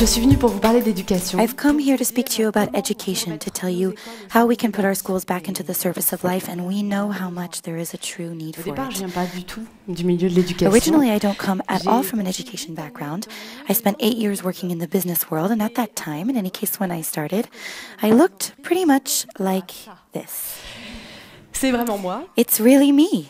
Je suis venue pour vous parler d'éducation. I've come here to speak to you about education, to tell you how we can put our schools back into the service of life, and we know how much there is a true need Au for départ, je it. viens pas du tout du milieu de l'éducation. Originally, I don't come at all from an education background. I spent eight years working in the business world, and at that time, in any case, when I started, I looked pretty much like this. C'est vraiment moi. It's really me.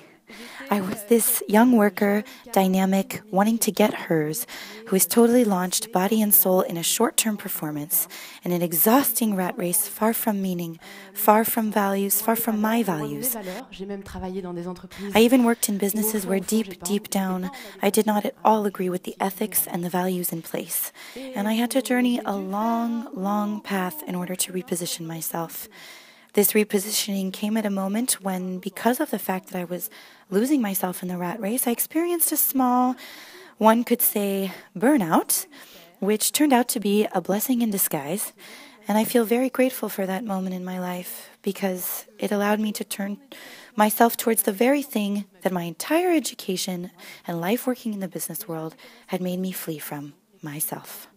I was this young worker, dynamic, wanting to get hers, who has totally launched body and soul in a short term performance, in an exhausting rat race far from meaning, far from values, far from my values. I even worked in businesses where deep, deep down, I did not at all agree with the ethics and the values in place. And I had to journey a long, long path in order to reposition myself. This repositioning came at a moment when, because of the fact that I was losing myself in the rat race, I experienced a small, one could say, burnout, which turned out to be a blessing in disguise. And I feel very grateful for that moment in my life because it allowed me to turn myself towards the very thing that my entire education and life working in the business world had made me flee from myself.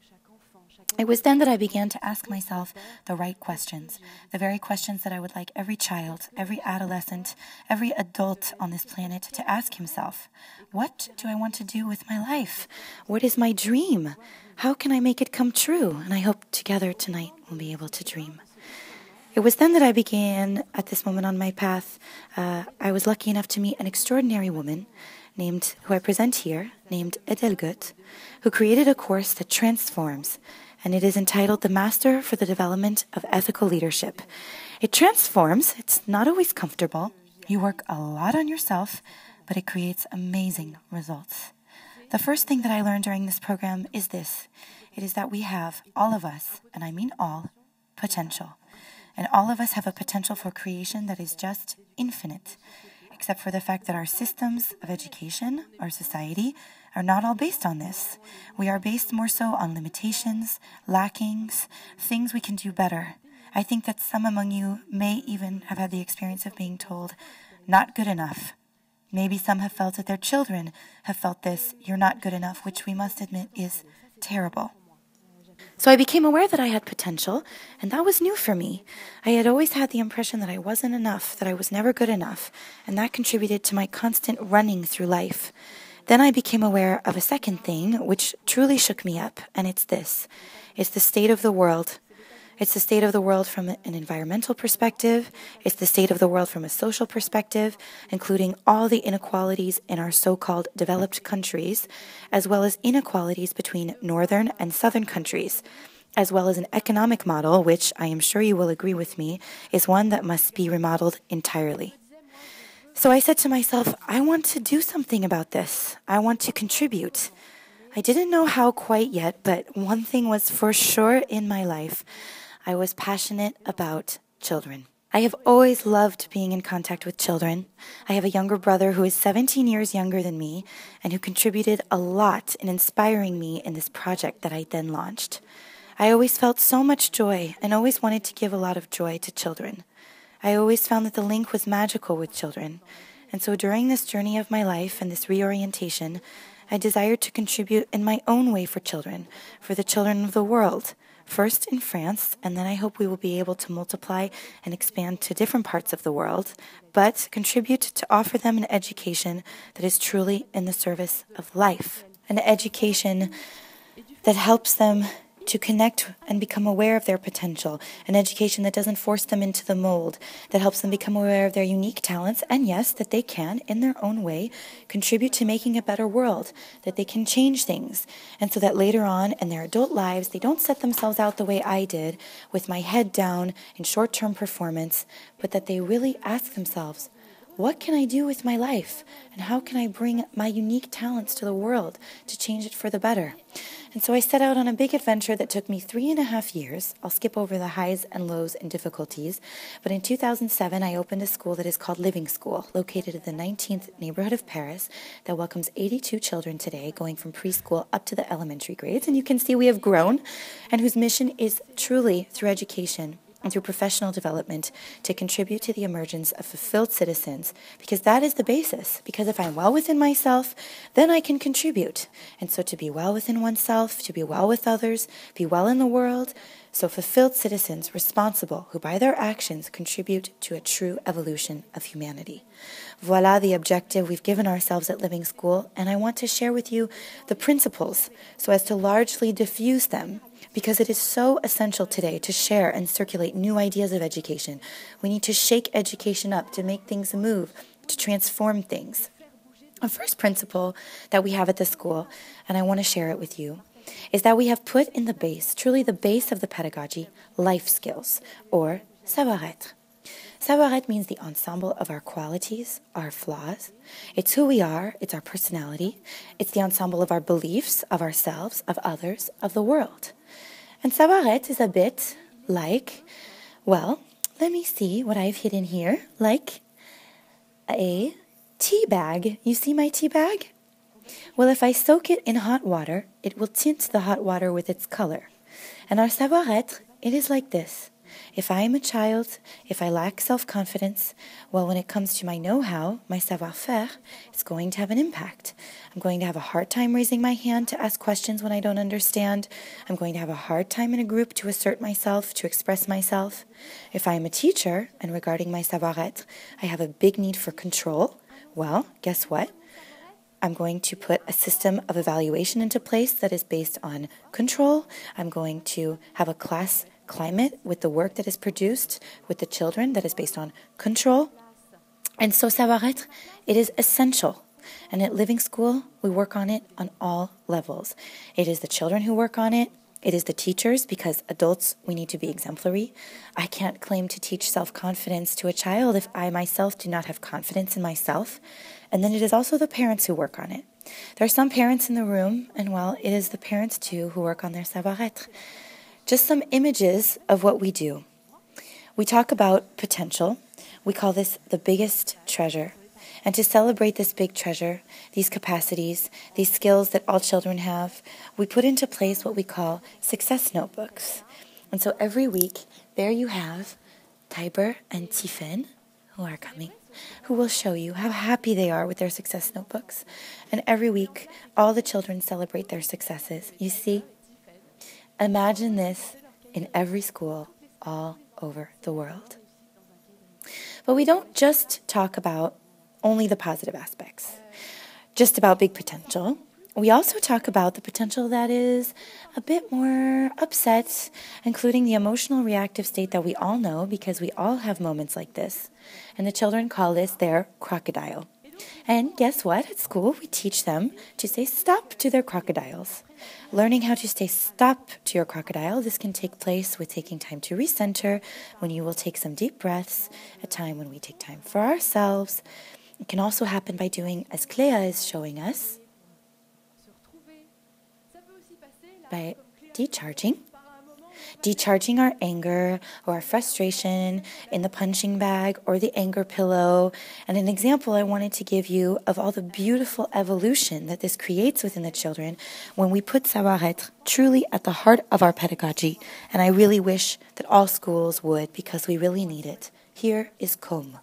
It was then that I began to ask myself the right questions, the very questions that I would like every child, every adolescent, every adult on this planet to ask himself. What do I want to do with my life? What is my dream? How can I make it come true? And I hope together tonight we'll be able to dream. It was then that I began, at this moment on my path, uh, I was lucky enough to meet an extraordinary woman named, who I present here, named Edelgut, who created a course that transforms, and it is entitled The Master for the Development of Ethical Leadership. It transforms, it's not always comfortable. You work a lot on yourself, but it creates amazing results. The first thing that I learned during this program is this it is that we have, all of us, and I mean all, potential. And all of us have a potential for creation that is just infinite, except for the fact that our systems of education, our society, are not all based on this. We are based more so on limitations, lackings, things we can do better. I think that some among you may even have had the experience of being told, not good enough. Maybe some have felt that their children have felt this, you're not good enough, which we must admit is terrible. So I became aware that I had potential, and that was new for me. I had always had the impression that I wasn't enough, that I was never good enough, and that contributed to my constant running through life. Then I became aware of a second thing, which truly shook me up, and it's this it's the state of the world. It's the state of the world from an environmental perspective. It's the state of the world from a social perspective, including all the inequalities in our so called developed countries, as well as inequalities between northern and southern countries, as well as an economic model, which I am sure you will agree with me is one that must be remodeled entirely. So I said to myself, I want to do something about this. I want to contribute. I didn't know how quite yet, but one thing was for sure in my life. I was passionate about children. I have always loved being in contact with children. I have a younger brother who is 17 years younger than me and who contributed a lot in inspiring me in this project that I then launched. I always felt so much joy and always wanted to give a lot of joy to children. I always found that the link was magical with children. And so during this journey of my life and this reorientation, I desired to contribute in my own way for children, for the children of the world, first in France, and then I hope we will be able to multiply and expand to different parts of the world, but contribute to offer them an education that is truly in the service of life, an education that helps them to connect and become aware of their potential, an education that doesn't force them into the mold, that helps them become aware of their unique talents, and yes, that they can, in their own way, contribute to making a better world, that they can change things, and so that later on in their adult lives, they don't set themselves out the way I did, with my head down in short term performance, but that they really ask themselves, what can I do with my life? And how can I bring my unique talents to the world to change it for the better? And so I set out on a big adventure that took me three and a half years. I'll skip over the highs and lows and difficulties. But in 2007, I opened a school that is called Living School, located in the 19th neighborhood of Paris, that welcomes 82 children today, going from preschool up to the elementary grades. And you can see we have grown, and whose mission is truly, through education, and through professional development to contribute to the emergence of fulfilled citizens because that is the basis. Because if I'm well within myself, then I can contribute. And so to be well within oneself, to be well with others, be well in the world, so fulfilled citizens responsible who by their actions contribute to a true evolution of humanity. Voila the objective we've given ourselves at Living School, and I want to share with you the principles so as to largely diffuse them because it is so essential today to share and circulate new ideas of education. We need to shake education up to make things move, to transform things. A first principle that we have at the school, and I want to share it with you, is that we have put in the base, truly the base of the pedagogy, life skills, or savoir-être. Savoir-être means the ensemble of our qualities, our flaws. It's who we are, it's our personality, it's the ensemble of our beliefs, of ourselves, of others, of the world. And savoir-être is a bit like, well, let me see what I've hidden here, like a tea bag. You see my tea bag? Well, if I soak it in hot water, it will tint the hot water with its color. And our savoir être, it is like this. If I am a child, if I lack self confidence, well, when it comes to my know how, my savoir faire, it's going to have an impact. I'm going to have a hard time raising my hand to ask questions when I don't understand. I'm going to have a hard time in a group to assert myself, to express myself. If I am a teacher, and regarding my savoir être, I have a big need for control, well, guess what? I'm going to put a system of evaluation into place that is based on control. I'm going to have a class climate with the work that is produced with the children that is based on control. And so savoir-être, it is essential. And at Living School, we work on it on all levels. It is the children who work on it. It is the teachers, because adults, we need to be exemplary. I can't claim to teach self confidence to a child if I myself do not have confidence in myself. And then it is also the parents who work on it. There are some parents in the room, and well, it is the parents too who work on their savoir être. Just some images of what we do. We talk about potential. We call this the biggest treasure. And to celebrate this big treasure, these capacities, these skills that all children have, we put into place what we call success notebooks. And so every week, there you have Tiber and Tiffen, who are coming who will show you how happy they are with their success notebooks. And every week, all the children celebrate their successes. You see? Imagine this in every school all over the world. But we don't just talk about only the positive aspects, just about big potential we also talk about the potential that is a bit more upset, including the emotional reactive state that we all know because we all have moments like this. And the children call this their crocodile. And guess what? At school, we teach them to say stop to their crocodiles. Learning how to say stop to your crocodile, this can take place with taking time to recenter, when you will take some deep breaths, a time when we take time for ourselves. It can also happen by doing as Clea is showing us by decharging. Decharging our anger or our frustration in the punching bag or the anger pillow. And an example I wanted to give you of all the beautiful evolution that this creates within the children when we put savoir être truly at the heart of our pedagogy. And I really wish that all schools would because we really need it. Here is Com.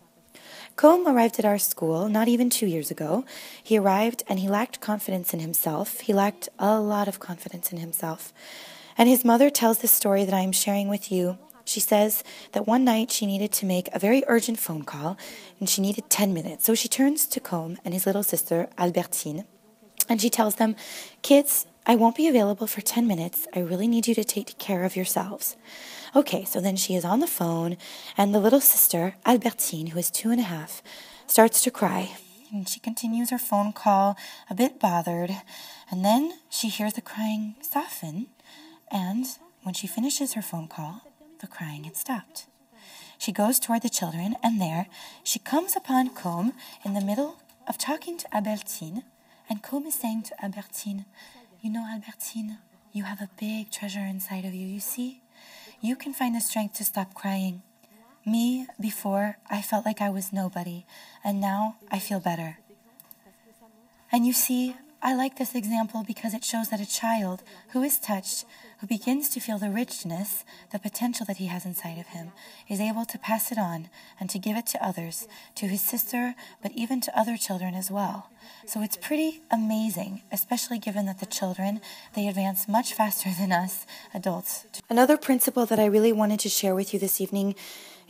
Combe arrived at our school not even two years ago. He arrived and he lacked confidence in himself. He lacked a lot of confidence in himself. And his mother tells this story that I am sharing with you. She says that one night she needed to make a very urgent phone call and she needed 10 minutes. So she turns to Combe and his little sister, Albertine, and she tells them, Kids, I won't be available for 10 minutes. I really need you to take care of yourselves. Okay, so then she is on the phone, and the little sister, Albertine, who is two and a half, starts to cry. And she continues her phone call, a bit bothered, and then she hears the crying soften, and when she finishes her phone call, the crying had stopped. She goes toward the children, and there she comes upon Combe in the middle of talking to Albertine, and Combe is saying to Albertine, You know, Albertine, you have a big treasure inside of you, you see? you can find the strength to stop crying. Me, before, I felt like I was nobody, and now I feel better. And you see, I like this example because it shows that a child who is touched, who begins to feel the richness, the potential that he has inside of him, is able to pass it on and to give it to others, to his sister, but even to other children as well. So it's pretty amazing, especially given that the children, they advance much faster than us adults. Another principle that I really wanted to share with you this evening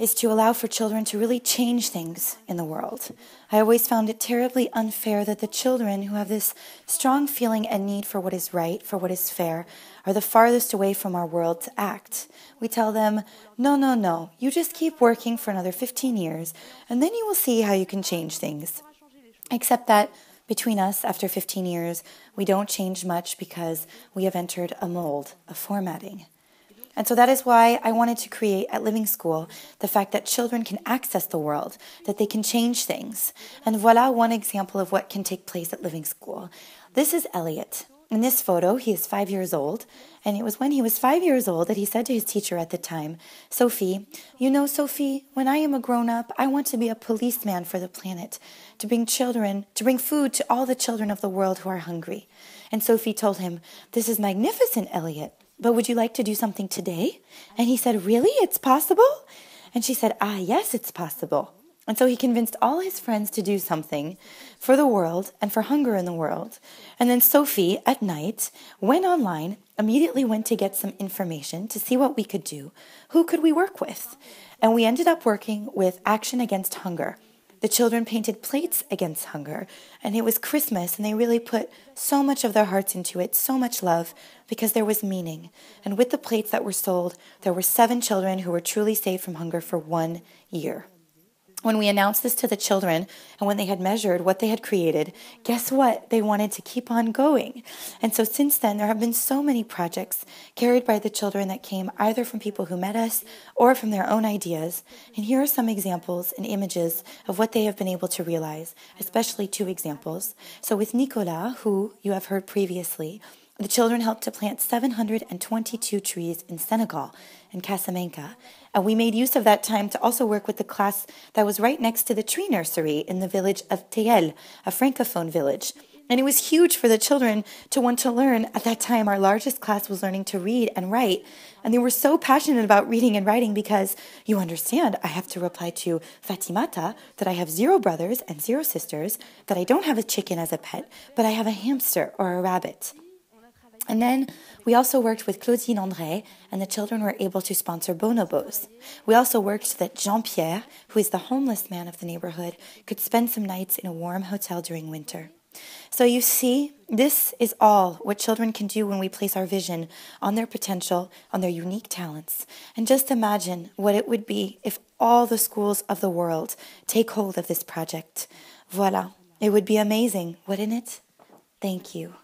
is to allow for children to really change things in the world. I always found it terribly unfair that the children who have this strong feeling and need for what is right, for what is fair, are the farthest away from our world to act. We tell them, no, no, no, you just keep working for another 15 years, and then you will see how you can change things. Except that between us, after 15 years, we don't change much because we have entered a mold, a formatting. And so that is why I wanted to create at Living School the fact that children can access the world, that they can change things. And voila one example of what can take place at Living School. This is Elliot. In this photo, he is five years old, and it was when he was five years old that he said to his teacher at the time, Sophie, you know, Sophie, when I am a grown up, I want to be a policeman for the planet, to bring children, to bring food to all the children of the world who are hungry. And Sophie told him, This is magnificent, Elliot. But would you like to do something today? And he said, Really? It's possible? And she said, Ah, yes, it's possible. And so he convinced all his friends to do something for the world and for hunger in the world. And then Sophie, at night, went online, immediately went to get some information to see what we could do. Who could we work with? And we ended up working with Action Against Hunger. The children painted plates against hunger, and it was Christmas, and they really put so much of their hearts into it, so much love, because there was meaning. And with the plates that were sold, there were seven children who were truly saved from hunger for one year. When we announced this to the children and when they had measured what they had created, guess what? They wanted to keep on going. And so since then, there have been so many projects carried by the children that came either from people who met us or from their own ideas. And here are some examples and images of what they have been able to realize, especially two examples. So with Nicolas, who you have heard previously, the children helped to plant 722 trees in Senegal, in Casamance, and we made use of that time to also work with the class that was right next to the tree nursery in the village of Teyel, a francophone village. And it was huge for the children to want to learn. At that time, our largest class was learning to read and write. And they were so passionate about reading and writing because you understand, I have to reply to Fatimata that I have zero brothers and zero sisters, that I don't have a chicken as a pet, but I have a hamster or a rabbit. And then we also worked with Claudine André, and the children were able to sponsor bonobos. We also worked so that Jean Pierre, who is the homeless man of the neighborhood, could spend some nights in a warm hotel during winter. So you see, this is all what children can do when we place our vision on their potential, on their unique talents. And just imagine what it would be if all the schools of the world take hold of this project. Voila. It would be amazing, wouldn't it? Thank you.